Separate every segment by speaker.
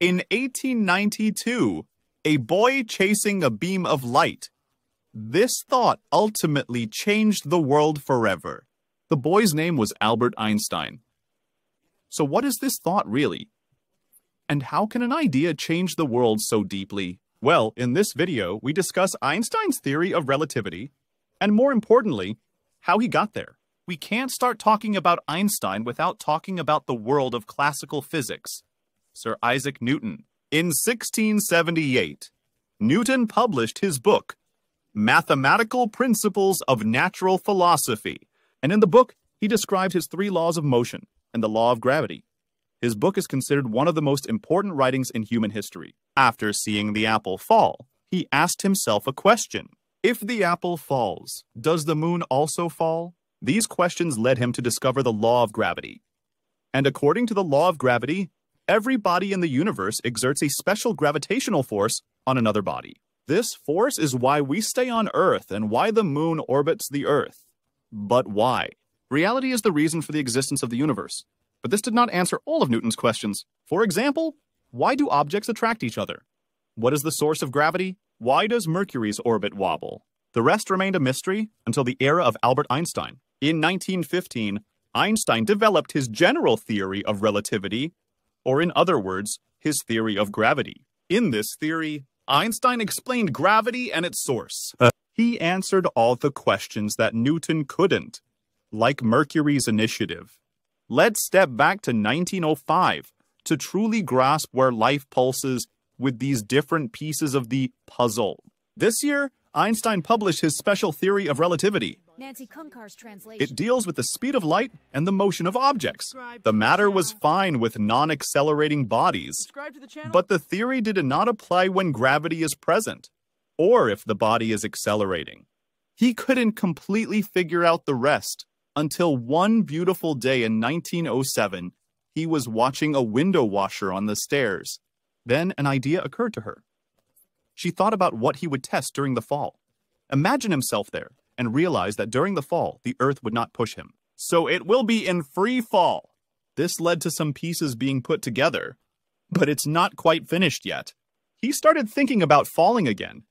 Speaker 1: In 1892, a boy chasing a beam of light. This thought ultimately changed the world forever. The boy's name was Albert Einstein. So, what is this thought really? And how can an idea change the world so deeply? Well, in this video, we discuss Einstein's theory of relativity, and more importantly, how he got there. We can't start talking about Einstein without talking about the world of classical physics. Sir Isaac Newton. In 1678, Newton published his book, Mathematical Principles of Natural Philosophy, and in the book, he described his three laws of motion and the law of gravity. His book is considered one of the most important writings in human history. After seeing the apple fall, he asked himself a question. If the apple falls, does the moon also fall? These questions led him to discover the law of gravity. And according to the law of gravity, every body in the universe exerts a special gravitational force on another body. This force is why we stay on Earth and why the moon orbits the Earth. But why? Reality is the reason for the existence of the universe. But this did not answer all of Newton's questions. For example, why do objects attract each other? What is the source of gravity? Why does Mercury's orbit wobble? The rest remained a mystery until the era of Albert Einstein. In 1915, Einstein developed his general theory of relativity, or in other words, his theory of gravity. In this theory, Einstein explained gravity and its source. Uh. He answered all the questions that Newton couldn't, like Mercury's initiative. Let's step back to 1905 to truly grasp where life pulses with these different pieces of the puzzle. This year, Einstein published his special theory of relativity.
Speaker 2: Nancy Kunkar's translation.
Speaker 1: It deals with the speed of light and the motion of objects. The matter was fine with non-accelerating bodies, but the theory did not apply when gravity is present, or if the body is accelerating. He couldn't completely figure out the rest until one beautiful day in 1907, he was watching a window washer on the stairs. Then an idea occurred to her. She thought about what he would test during the fall. Imagine himself there and realized that during the fall, the earth would not push him. So it will be in free fall. This led to some pieces being put together, but it's not quite finished yet. He started thinking about falling again.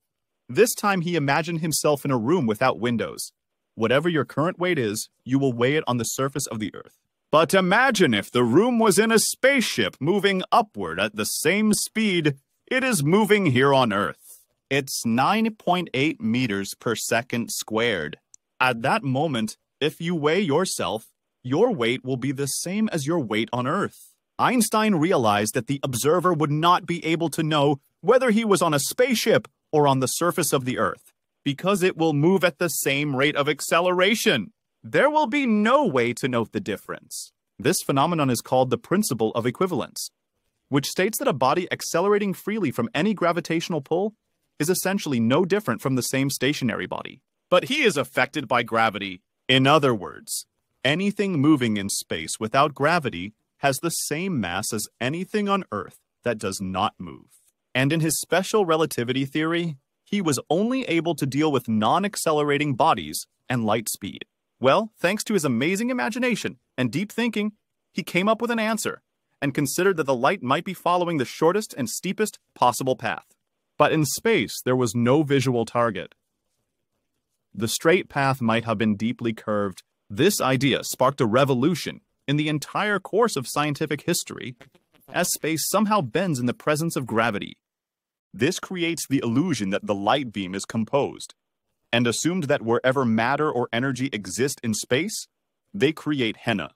Speaker 1: This time he imagined himself in a room without windows. Whatever your current weight is, you will weigh it on the surface of the Earth. But imagine if the room was in a spaceship moving upward at the same speed it is moving here on Earth. It's 9.8 meters per second squared. At that moment, if you weigh yourself, your weight will be the same as your weight on Earth. Einstein realized that the observer would not be able to know whether he was on a spaceship or on the surface of the Earth because it will move at the same rate of acceleration. There will be no way to note the difference. This phenomenon is called the principle of equivalence, which states that a body accelerating freely from any gravitational pull is essentially no different from the same stationary body. But he is affected by gravity. In other words, anything moving in space without gravity has the same mass as anything on Earth that does not move. And in his special relativity theory, he was only able to deal with non-accelerating bodies and light speed. Well, thanks to his amazing imagination and deep thinking, he came up with an answer and considered that the light might be following the shortest and steepest possible path. But in space, there was no visual target. The straight path might have been deeply curved. This idea sparked a revolution in the entire course of scientific history, as space somehow bends in the presence of gravity. This creates the illusion that the light beam is composed, and assumed that wherever matter or energy exist in space, they create henna.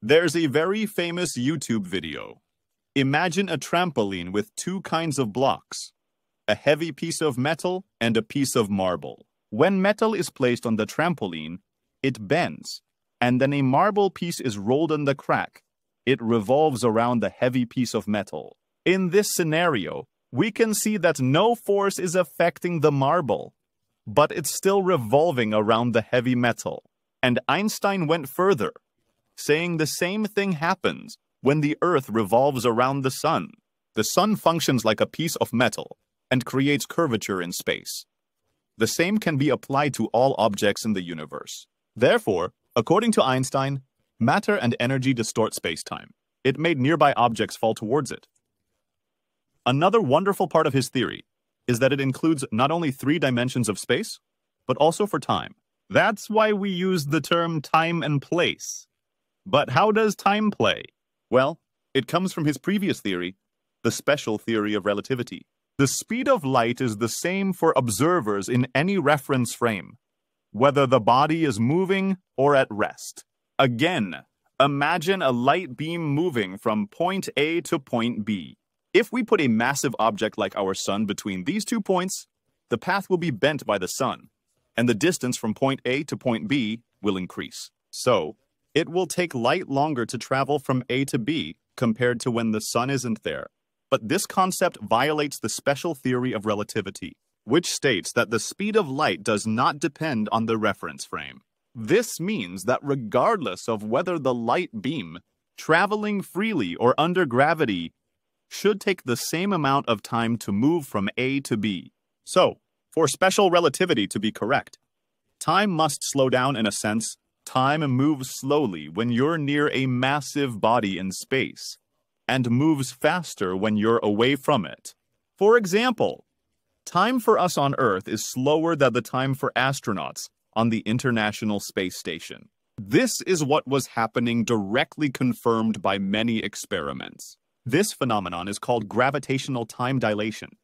Speaker 1: There's a very famous YouTube video. Imagine a trampoline with two kinds of blocks, a heavy piece of metal and a piece of marble. When metal is placed on the trampoline, it bends, and then a marble piece is rolled in the crack. It revolves around the heavy piece of metal. In this scenario, we can see that no force is affecting the marble, but it's still revolving around the heavy metal. And Einstein went further, saying the same thing happens when the Earth revolves around the Sun. The Sun functions like a piece of metal and creates curvature in space. The same can be applied to all objects in the universe. Therefore, according to Einstein, matter and energy distort spacetime. It made nearby objects fall towards it. Another wonderful part of his theory is that it includes not only three dimensions of space, but also for time. That's why we use the term time and place. But how does time play? Well, it comes from his previous theory, the special theory of relativity. The speed of light is the same for observers in any reference frame, whether the body is moving or at rest. Again, imagine a light beam moving from point A to point B. If we put a massive object like our sun between these two points, the path will be bent by the sun, and the distance from point A to point B will increase. So, it will take light longer to travel from A to B compared to when the sun isn't there. But this concept violates the special theory of relativity, which states that the speed of light does not depend on the reference frame. This means that regardless of whether the light beam, traveling freely or under gravity, should take the same amount of time to move from A to B. So, for special relativity to be correct, time must slow down in a sense. Time moves slowly when you're near a massive body in space, and moves faster when you're away from it. For example, time for us on Earth is slower than the time for astronauts on the International Space Station. This is what was happening directly confirmed by many experiments. This phenomenon is called gravitational time dilation.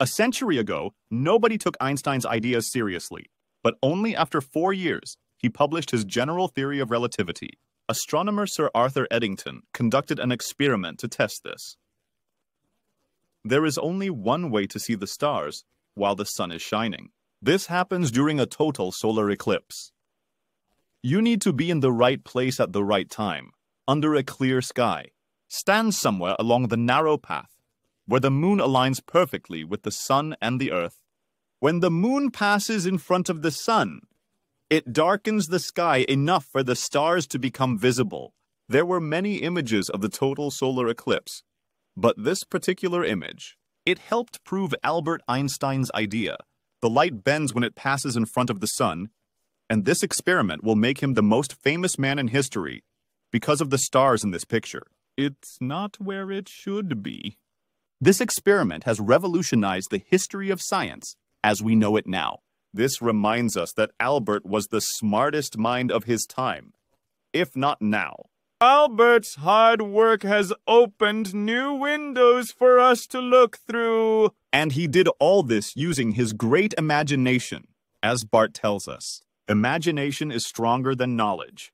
Speaker 1: A century ago, nobody took Einstein's ideas seriously, but only after four years, he published his general theory of relativity. Astronomer Sir Arthur Eddington conducted an experiment to test this. There is only one way to see the stars while the sun is shining. This happens during a total solar eclipse. You need to be in the right place at the right time, under a clear sky, Stand somewhere along the narrow path, where the moon aligns perfectly with the sun and the earth. When the moon passes in front of the sun, it darkens the sky enough for the stars to become visible. There were many images of the total solar eclipse, but this particular image, it helped prove Albert Einstein's idea. The light bends when it passes in front of the sun, and this experiment will make him the most famous man in history because of the stars in this picture. It's not where it should be. This experiment has revolutionized the history of science as we know it now. This reminds us that Albert was the smartest mind of his time, if not now. Albert's hard work has opened new windows for us to look through. And he did all this using his great imagination. As Bart tells us, imagination is stronger than knowledge.